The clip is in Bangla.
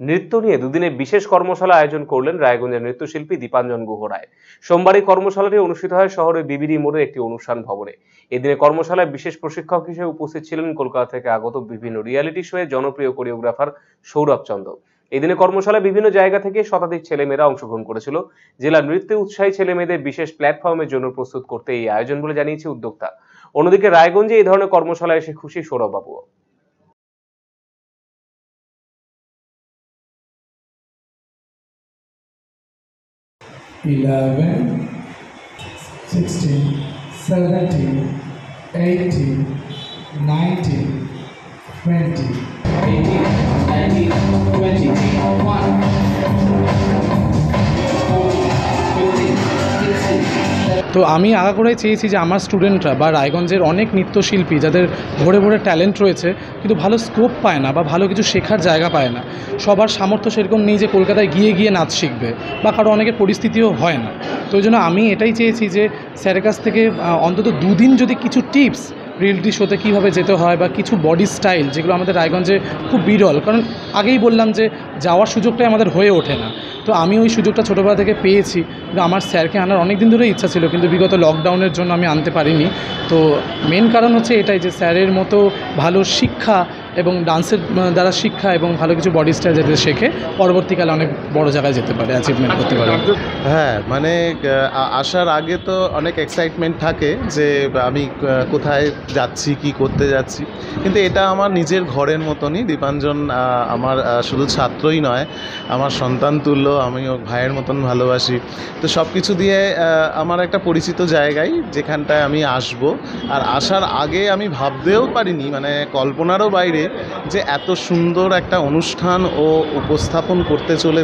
নৃত্য নিয়ে দুদিনে বিশেষ কর্মশালা আয়োজন করলেন রায়গঞ্জের নৃত্যশিল্পী দীপাঞ্জন গুহরায়। সোমবার এই কর্মশালাটি অনুষ্ঠিত হয় শহরের বিবিডি মোড়ের একটি অনুষ্ঠান ভবনে। এদিনে কর্মশালায় বিশেষ প্রশিক্ষক হিসেবে উপস্থিত ছিলেন কলকাতা থেকে আগত বিভিন্ন রিয়ালিটি শোয়ে জনপ্রিয় কোরিওগ্রাফার সৌরভ চন্দ্র। এদিনে কর্মশালায় বিভিন্ন জায়গা থেকে শতাধিক ছেলেমেয়েরা অংশগ্রহণ করেছিল। জেলা নৃত্যে উৎসাহী ছেলেমেয়েদের বিশেষ প্ল্যাটফর্মের জন্য প্রস্তুত করতে এই আয়োজন বলে জানিয়েছে উদ্যোক্তা। অন্যদিকে রায়গঞ্জে এই ধরনের কর্মশালায় এসে খুশি সৌরভ বাবুও 11, 16, 17, 18, 19, 20, 18, 19, 20. তো আমি আগাগোড়াই চেয়েছি যে আমার স্টুডেন্টরা বা রায়গঞ্জের অনেক নৃত্যশিল্পী যাদের ভরে ভরে ট্যালেন্ট রয়েছে, কিন্তু ভালো স্কোপ পায় না বা ভালো কিছু শেখার জায়গা পায় না। সবার সামর্থ্য সেরকম নেই যে কলকাতায় গিয়ে গিয়ে নাচ শিখবে বা কারও অনেকের পরিস্থিতিও হয় না। তো ওই জন্য আমি এটাই চেয়েছি যে স্যারের কাছ থেকে অন্তত দুদিন যদি কিছু টিপস রিয়েলিটি শোতে কীভাবে যেতে হয় বা কিছু বডি স্টাইল যেগুলো আমাদের রায়গঞ্জে খুব বিরল। কারণ আগেই বললাম যে যাওয়ার সুযোগটাই আমাদের হয়ে ওঠে না। তো আমি ওই সুযোগটা ছোটোবেলা থেকে পেয়েছি। আমার স্যারকে আনার অনেক দিন ধরেই ইচ্ছা ছিল, কিন্তু বিগত লকডাউনের জন্য আমি আনতে পারিনি। তো মেন কারণ হচ্ছে এটাই যে স্যারের মতো ভালো শিক্ষা এবং ডান্সের দ্বারা শিক্ষা এবং ভালো কিছু বডি স্টাইল যাতে শেখে, পরবর্তীকালে অনেক বড় জায়গায় যেতে পারে অ্যাচিভমেন্ট করতে পারে। হ্যাঁ মানে আসার আগে তো অনেক এক্সাইটমেন্ট থাকে যে, আমি কোথায় যাচ্ছি, কি করতে যাচ্ছি। কিন্তু এটা আমার নিজের ঘরের মতনই। দীপাঞ্জন আমার শুধু ছাত্রই নয়, আমার সন্তান তুল্য, আমি ভাইয়ের মতন ভালোবাসি। তো সব কিছু দিয়ে আমার একটা পরিচিত জায়গায় যেখানটায় আমি আসব। আর আসার আগে আমি ভাবতেও পারিনি মানে কল্পনারও বাইরে যে এত সুন্দর একটা অনুষ্ঠান ও উপস্থাপন করতে চলেছে।